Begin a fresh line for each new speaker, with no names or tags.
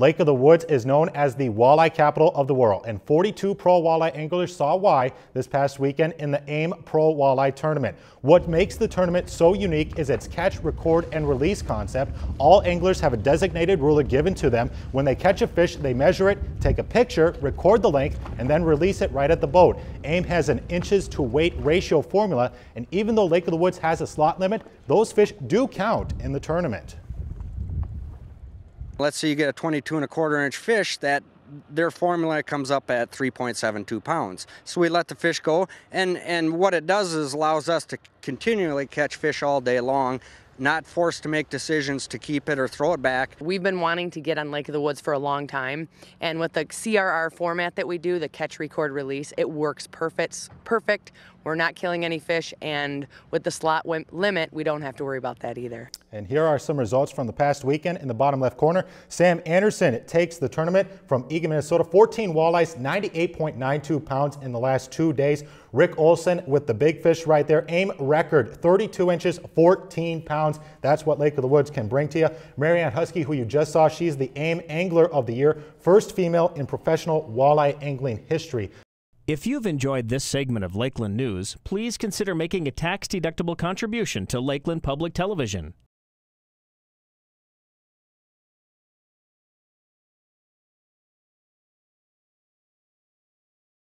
Lake of the Woods is known as the walleye capital of the world, and 42 pro walleye anglers saw why this past weekend in the AIM Pro Walleye Tournament. What makes the tournament so unique is its catch, record, and release concept. All anglers have a designated ruler given to them. When they catch a fish, they measure it, take a picture, record the length, and then release it right at the boat. AIM has an inches to weight ratio formula, and even though Lake of the Woods has a slot limit, those fish do count in the tournament.
Let's say you get a 22 and a quarter inch fish that their formula comes up at 3.72 pounds. So we let the fish go and, and what it does is allows us to continually catch fish all day long not forced to make decisions to keep it or throw it back.
We've been wanting to get on Lake of the Woods for a long time, and with the CRR format that we do, the catch, record, release, it works perfect. Perfect. We're not killing any fish, and with the slot limit, we don't have to worry about that either.
And here are some results from the past weekend in the bottom left corner. Sam Anderson takes the tournament from Eagan, Minnesota. 14 walleyes, 98.92 pounds in the last two days. Rick Olson with the big fish right there. Aim record, 32 inches, 14 pounds. That's what Lake of the Woods can bring to you. Marianne Huskey, who you just saw, she's the AIM Angler of the Year, first female in professional walleye angling history.
If you've enjoyed this segment of Lakeland News, please consider making a tax-deductible contribution to Lakeland Public Television.